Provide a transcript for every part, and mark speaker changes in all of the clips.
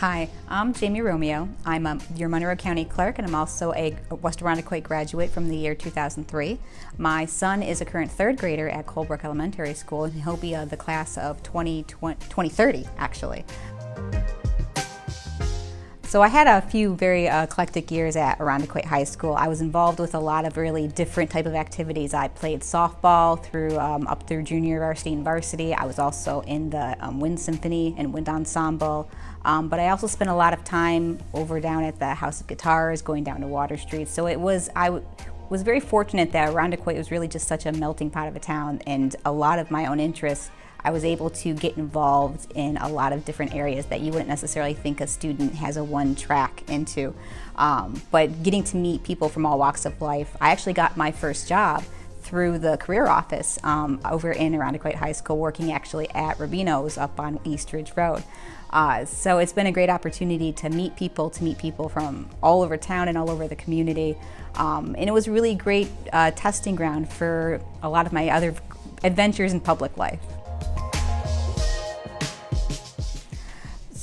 Speaker 1: Hi, I'm Jamie Romeo. I'm a, your Monroe County Clerk and I'm also a West Irondequoit graduate from the year 2003. My son is a current third grader at Colebrook Elementary School and he'll be uh, the class of 20, 2030 actually. So I had a few very uh, eclectic years at Irondequoit High School. I was involved with a lot of really different type of activities. I played softball through um, up through junior varsity and varsity. I was also in the um, wind symphony and wind ensemble. Um, but I also spent a lot of time over down at the House of Guitars, going down to Water Street. So it was I was very fortunate that Irondequoit was really just such a melting pot of a town, and a lot of my own interests I was able to get involved in a lot of different areas that you wouldn't necessarily think a student has a one track into. Um, but getting to meet people from all walks of life, I actually got my first job through the career office um, over in Irondequoit High School, working actually at Rubino's up on East Ridge Road. Uh, so it's been a great opportunity to meet people, to meet people from all over town and all over the community. Um, and it was really great uh, testing ground for a lot of my other adventures in public life.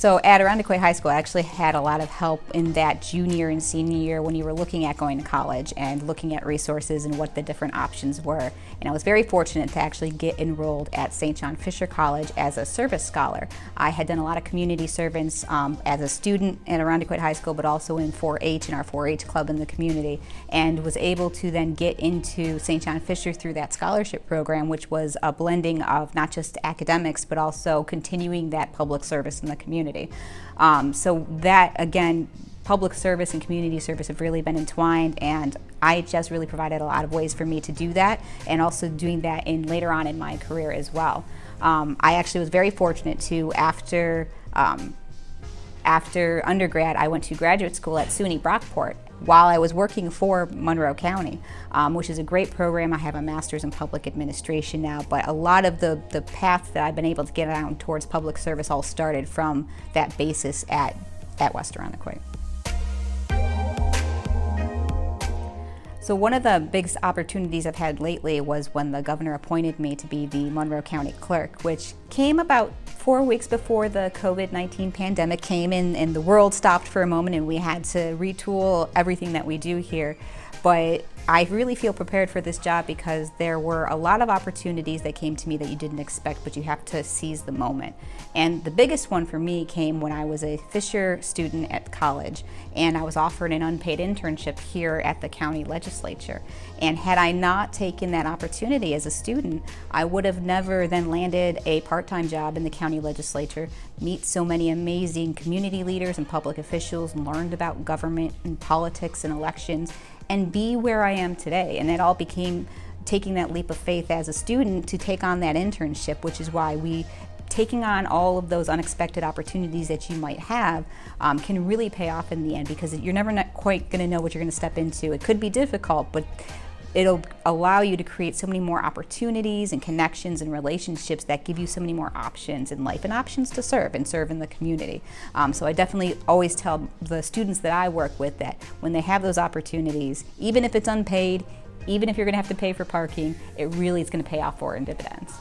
Speaker 1: So at High School, I actually had a lot of help in that junior and senior year when you were looking at going to college and looking at resources and what the different options were. And I was very fortunate to actually get enrolled at St. John Fisher College as a service scholar. I had done a lot of community service um, as a student at Irondequoit High School, but also in 4-H and our 4-H club in the community, and was able to then get into St. John Fisher through that scholarship program, which was a blending of not just academics, but also continuing that public service in the community community. Um, so that, again, public service and community service have really been entwined and IHS really provided a lot of ways for me to do that and also doing that in later on in my career as well. Um, I actually was very fortunate to after um, after undergrad I went to graduate school at SUNY Brockport while I was working for Monroe County, um, which is a great program. I have a master's in public administration now, but a lot of the, the path that I've been able to get down towards public service all started from that basis at, at West Irondequoit. So one of the biggest opportunities I've had lately was when the governor appointed me to be the Monroe County clerk, which came about four weeks before the COVID-19 pandemic came in and the world stopped for a moment and we had to retool everything that we do here. But I really feel prepared for this job because there were a lot of opportunities that came to me that you didn't expect, but you have to seize the moment. And the biggest one for me came when I was a Fisher student at college and I was offered an unpaid internship here at the county legislature. And had I not taken that opportunity as a student, I would have never then landed a part-time job in the county legislature, meet so many amazing community leaders and public officials, and learned about government and politics and elections, and be where I am today. And it all became taking that leap of faith as a student to take on that internship, which is why we taking on all of those unexpected opportunities that you might have um, can really pay off in the end because you're never not quite going to know what you're going to step into. It could be difficult, but it'll allow you to create so many more opportunities and connections and relationships that give you so many more options in life and options to serve and serve in the community. Um, so I definitely always tell the students that I work with that when they have those opportunities, even if it's unpaid, even if you're going to have to pay for parking, it really is going to pay off for in dividends.